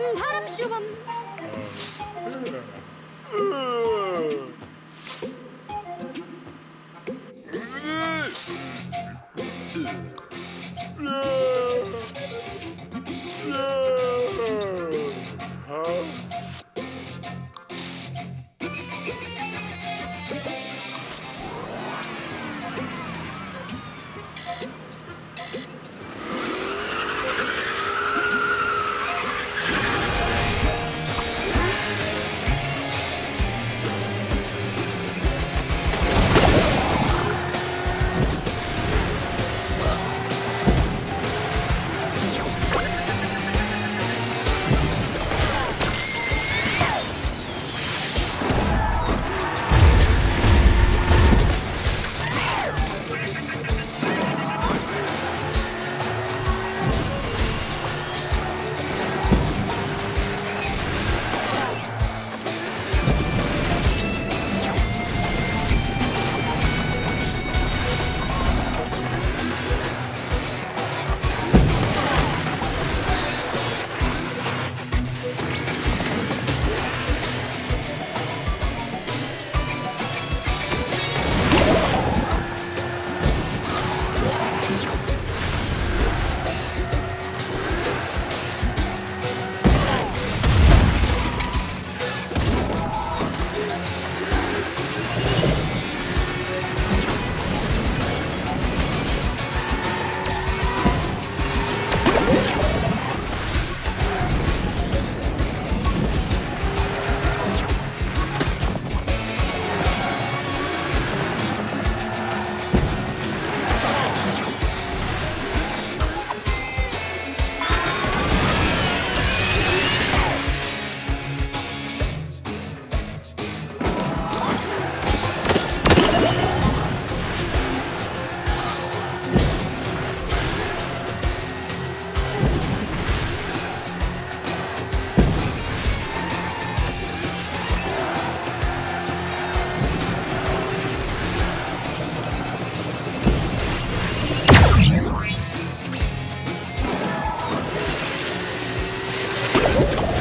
Gandharva Shubham Huh? Let's go.